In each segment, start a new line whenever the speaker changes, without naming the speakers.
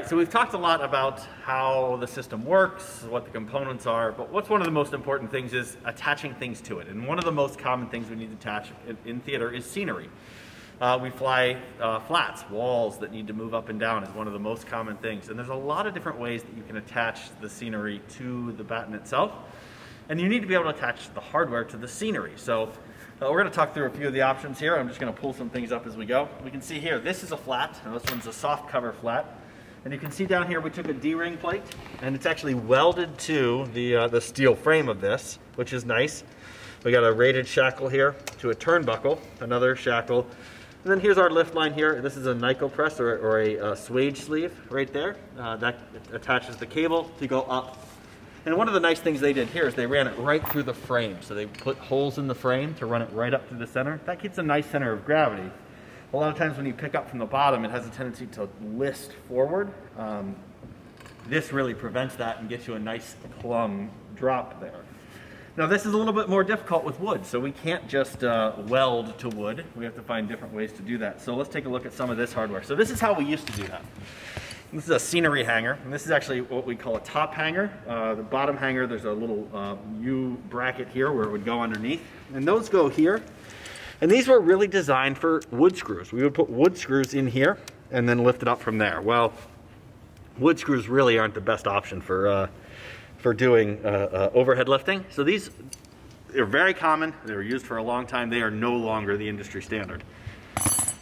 right, so we've talked a lot about how the system works, what the components are, but what's one of the most important things is attaching things to it. And one of the most common things we need to attach in, in theater is scenery. Uh, we fly uh, flats, walls that need to move up and down is one of the most common things. And there's a lot of different ways that you can attach the scenery to the batten itself. And you need to be able to attach the hardware to the scenery. So uh, we're going to talk through a few of the options here. I'm just going to pull some things up as we go. We can see here, this is a flat, and this one's a soft cover flat. And you can see down here we took a D-ring plate, and it's actually welded to the, uh, the steel frame of this, which is nice. We got a rated shackle here to a turnbuckle, another shackle and then here's our lift line here. This is a Nicopress or, or a uh, swage sleeve right there. Uh, that attaches the cable to go up. And one of the nice things they did here is they ran it right through the frame. So they put holes in the frame to run it right up to the center. That keeps a nice center of gravity. A lot of times when you pick up from the bottom, it has a tendency to list forward. Um, this really prevents that and gets you a nice plumb drop there. Now this is a little bit more difficult with wood, so we can't just uh, weld to wood. We have to find different ways to do that. So let's take a look at some of this hardware. So this is how we used to do that. This is a scenery hanger, and this is actually what we call a top hanger. Uh, the bottom hanger, there's a little uh, U bracket here where it would go underneath, and those go here. And these were really designed for wood screws. We would put wood screws in here and then lift it up from there. Well, wood screws really aren't the best option for uh, for doing uh, uh, overhead lifting. So these are very common. They were used for a long time. They are no longer the industry standard.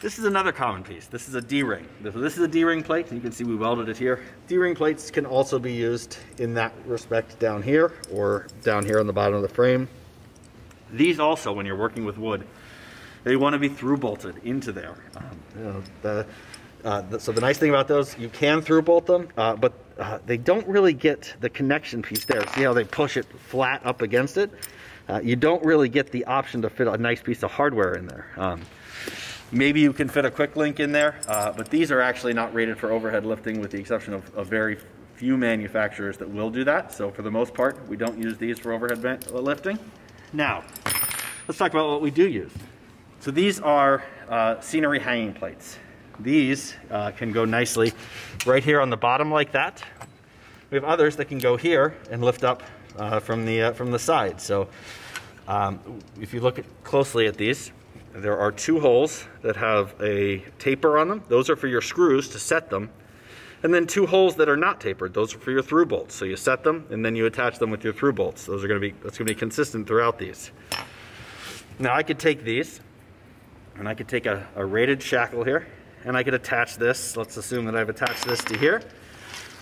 This is another common piece. This is a D-ring. This is a D-ring plate. You can see we welded it here. D-ring plates can also be used in that respect down here or down here on the bottom of the frame. These also, when you're working with wood, they want to be through bolted into there. Um, you know, the, uh, the, so the nice thing about those, you can through bolt them, uh, but uh, they don't really get the connection piece there. See how they push it flat up against it? Uh, you don't really get the option to fit a nice piece of hardware in there. Um, maybe you can fit a quick link in there, uh, but these are actually not rated for overhead lifting with the exception of, of very few manufacturers that will do that. So for the most part, we don't use these for overhead uh, lifting. Now, let's talk about what we do use. So these are uh, scenery hanging plates. These uh, can go nicely right here on the bottom like that. We have others that can go here and lift up uh, from, the, uh, from the side. So um, if you look at closely at these, there are two holes that have a taper on them. Those are for your screws to set them. And then two holes that are not tapered. Those are for your through bolts. So you set them and then you attach them with your through bolts. Those are gonna be, that's gonna be consistent throughout these. Now I could take these and I could take a, a rated shackle here and I could attach this. Let's assume that I've attached this to here.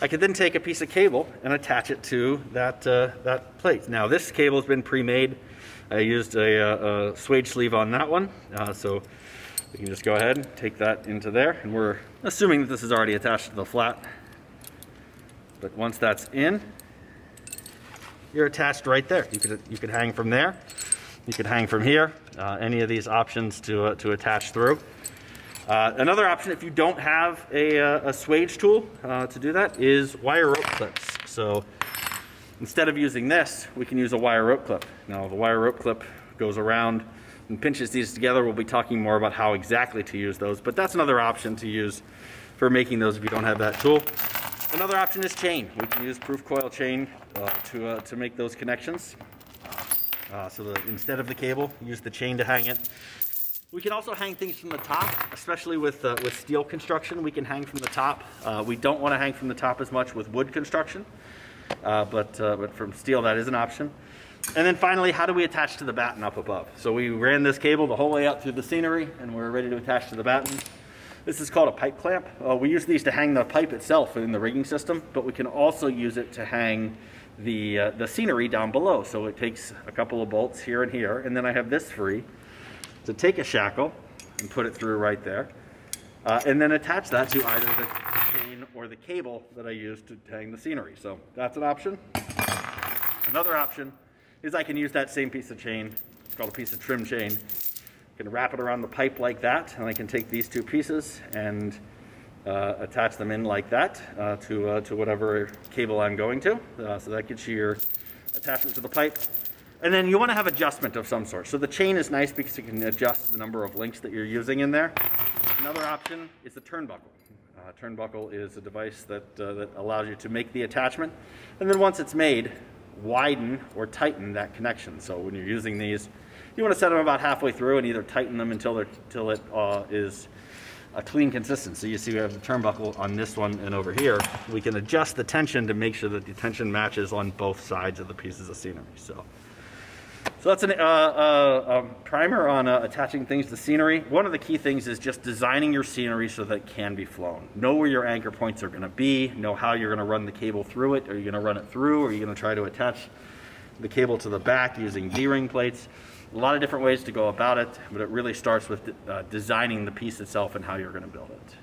I could then take a piece of cable and attach it to that, uh, that plate. Now this cable has been pre-made. I used a, a, uh, a, swage sleeve on that one. Uh, so we can just go ahead and take that into there. And we're assuming that this is already attached to the flat. But once that's in, you're attached right there. You could, you could hang from there. You could hang from here. Uh, any of these options to, uh, to attach through. Uh, another option, if you don't have a, uh, a swage tool uh, to do that, is wire rope clips. So instead of using this, we can use a wire rope clip. Now the wire rope clip goes around and pinches these together. We'll be talking more about how exactly to use those, but that's another option to use for making those if you don't have that tool. Another option is chain. We can use proof coil chain uh, to, to make those connections. Uh, so the, instead of the cable, use the chain to hang it. We can also hang things from the top, especially with, uh, with steel construction. We can hang from the top. Uh, we don't want to hang from the top as much with wood construction, uh, but, uh, but from steel that is an option. And then finally, how do we attach to the batten up above? So we ran this cable the whole way out through the scenery and we're ready to attach to the batten. This is called a pipe clamp. Uh, we use these to hang the pipe itself in the rigging system, but we can also use it to hang the, uh, the scenery down below. So it takes a couple of bolts here and here, and then I have this free to take a shackle and put it through right there, uh, and then attach that to either the chain or the cable that I use to hang the scenery. So that's an option. Another option is I can use that same piece of chain, it's called a piece of trim chain, I can wrap it around the pipe like that, and I can take these two pieces and uh, attach them in like that uh, to, uh, to whatever cable I'm going to. Uh, so that gets you your attachment to the pipe. And then you want to have adjustment of some sort. So the chain is nice because you can adjust the number of links that you're using in there. Another option is the turnbuckle. Uh, turnbuckle is a device that, uh, that allows you to make the attachment, and then once it's made, widen or tighten that connection. So when you're using these, you want to set them about halfway through and either tighten them until, until it uh, is a clean consistency. So you see we have the turnbuckle on this one and over here. We can adjust the tension to make sure that the tension matches on both sides of the pieces of scenery. So. So that's a uh, uh, primer on uh, attaching things to scenery. One of the key things is just designing your scenery so that it can be flown. Know where your anchor points are gonna be, know how you're gonna run the cable through it. Are you gonna run it through, or are you gonna try to attach the cable to the back using D-ring plates? A lot of different ways to go about it, but it really starts with uh, designing the piece itself and how you're gonna build it.